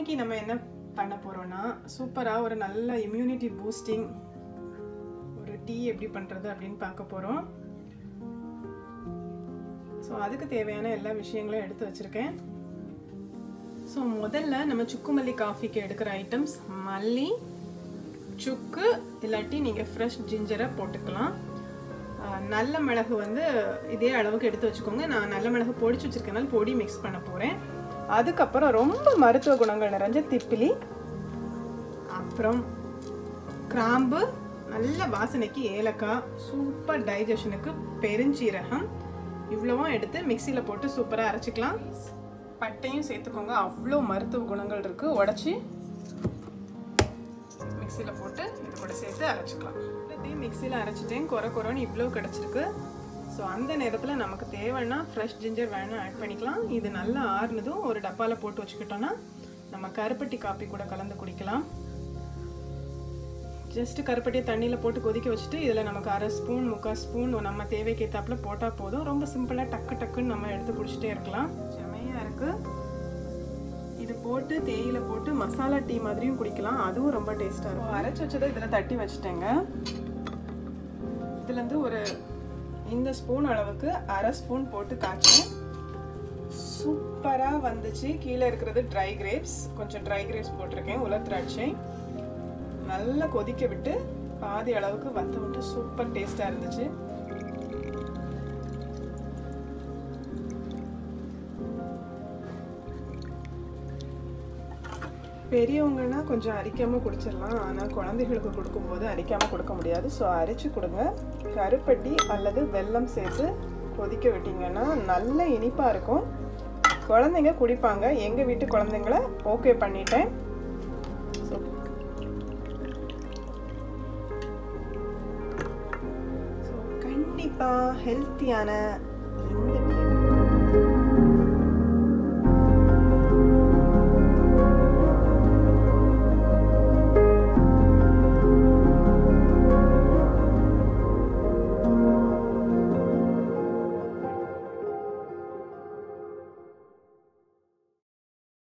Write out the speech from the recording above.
இன்னைக்கு நம்ம என்ன பண்ண போறோம்னா சூப்பராக ஒரு நல்ல இம்யூனிட்டி பூஸ்டிங் ஒரு டீ எப்படி பண்றது அப்படின்னு பார்க்க போறோம். ஸோ அதுக்கு தேவையான எல்லா விஷயங்களும் எடுத்து வச்சிருக்கேன். ஸோ முதல்ல நம்ம சுக்கு மல்லி காஃபிக்கு எடுக்கிற ஐட்டம்ஸ் மல்லி சுக்கு இல்லாட்டி நீங்கள் ஃப்ரெஷ் ஜிஞ்சரை போட்டுக்கலாம். நல்ல மிளகு வந்து இதே அளவுக்கு எடுத்து வச்சுக்கோங்க. நான் நல்ல மிளகு பொடிச்சு வச்சிருக்கனால பொடி மிக்ஸ் பண்ண போகிறேன் அதுக்கப்புறம் ரொம்ப மருத்துவ குணங்கள் நிறைஞ்ச திப்பிலி அப்புறம் கிராம்பு நல்ல வாசனைக்கு ஏலக்காய் சூப்பர் டைஜஷனுக்கு பெருஞ்சீரகம் இவ்வளவும் எடுத்து மிக்சியில் போட்டு சூப்பராக அரைச்சிக்கலாம். பட்டையும் சேர்த்துக்கோங்க. அவ்வளோ மருத்துவ குணங்கள் இருக்குது உடச்சி மிக்சியில் போட்டு இது கூட சேர்த்து அரைச்சிக்கலாம். எல்லாத்தையும் மிக்சியில் அரைச்சிட்டேன். குறை குறைன்னு இவ்வளோ கிடச்சிருக்கு. ஸோ அந்த நேரத்தில் நமக்கு தேவைன்னா ஃப்ரெஷ் ஜிஞ்சர் வேணால் ஆட் பண்ணிக்கலாம். இது நல்லா ஆறுனதும் ஒரு டப்பாவில் போட்டு வச்சுக்கிட்டோன்னா நம்ம கருப்பட்டி காப்பி கூட கலந்து குடிக்கலாம். ஜஸ்ட் கருப்பட்டியை தண்ணியில் போட்டு கொதிக்க வச்சுட்டு இதில் நமக்கு அரை ஸ்பூன் முக்கால் ஸ்பூன் நம்ம தேவைக்கு ஏற்றாப்புல போட்டால் போதும். ரொம்ப சிம்பிளாக டக்கு டக்குன்னு நம்ம எடுத்து குடிச்சிட்டே இருக்கலாம். செமையாக இருக்குது இது போட்டு தேயிலை போட்டு மசாலா டீ மாதிரியும் குடிக்கலாம். அதுவும் ரொம்ப டேஸ்ட்டாக இருக்கும். அரைச்சி வச்சதை இதில் தட்டி வச்சுட்டேங்க. இதுலேருந்து ஒரு இந்த ஸ்பூன் அளவுக்கு அரை ஸ்பூன் போட்டு காய்ச்சேன். சூப்பராக வந்துச்சு. கீழே இருக்கிறது ட்ரை கிரேப்ஸ் கொஞ்சம் ட்ரை கிரேப்ஸ் போட்டிருக்கேன். உலர் திராட்சை நல்லா கொதிக்க விட்டு பாதி அளவுக்கு வத்த விட்டு சூப்பர் டேஸ்ட்டாக இருந்துச்சு. பெரியவங்கன்னா கொஞ்சம் அரிக்காமல் குடிச்சிடலாம். ஆனால் குழந்தைகளுக்கு கொடுக்கும்போது அரிக்காமல் கொடுக்க முடியாது. ஸோ அரைச்சி கொடுங்க. கருப்பட்டி அல்லது வெல்லம் சேர்த்து கொதிக்க விட்டிங்கன்னா நல்ல இனிப்பாக இருக்கும். குழந்தைங்க குடிப்பாங்க. எங்கள் வீட்டு குழந்தைங்கள ஓகே பண்ணிட்டேன். ஸோ ஸோ கண்டிப்பாக ஹெல்த்தியான இந்த